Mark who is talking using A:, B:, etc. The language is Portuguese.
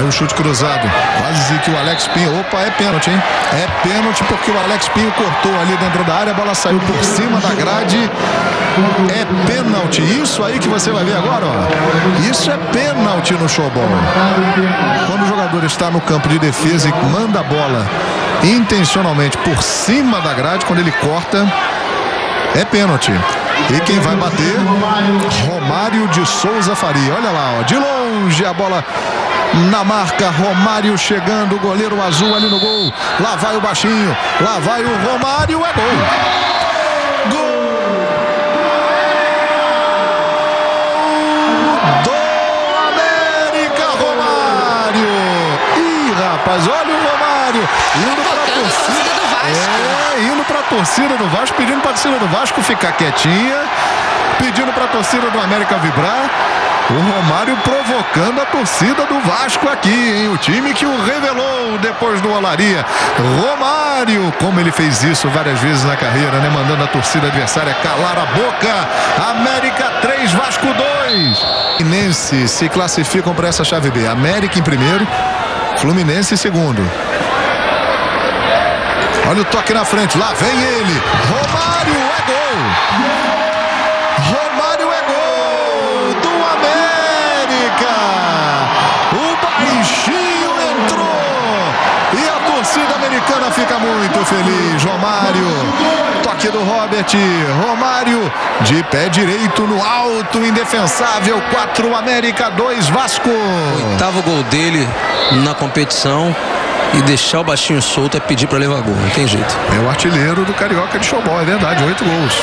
A: Aí o chute cruzado. Quase que o Alex Pinho. Opa, é pênalti, hein? É pênalti porque o Alex Pinho cortou ali dentro da área. A bola saiu por cima da grade. É pênalti. Isso aí que você vai ver agora, ó. Isso é pênalti no showball. Quando o jogador está no campo de defesa e manda a bola intencionalmente por cima da grade, quando ele corta, é pênalti. E quem vai bater? Romário de Souza Faria. Olha lá, ó, de longe a bola na marca. Romário chegando, o goleiro azul ali no gol. Lá vai o baixinho, lá vai o Romário, é gol. Gol do América, Romário. Ih, rapaz, olha o Romário indo para a torcida
B: do Vasco.
A: É, indo para a torcida do Vasco, pedindo para a torcida do Vasco ficar quietinha, pedindo para a torcida do América vibrar. O Romário provocando a torcida do Vasco aqui, hein? O time que o revelou depois do Olaria. Romário, como ele fez isso várias vezes na carreira, né? Mandando a torcida adversária calar a boca. América 3, Vasco 2. Fluminense se classificam para essa chave B. América em primeiro, Fluminense em segundo. Olha o toque na frente, lá vem ele. Romário é gol. Fica muito feliz. Romário, toque do Robert. Romário de pé direito no alto, indefensável. 4 América, 2 Vasco.
C: Oitavo gol dele na competição. E deixar o baixinho solto é pedir para levar gol, não tem jeito.
A: É o artilheiro do Carioca de Showball, é verdade, oito gols.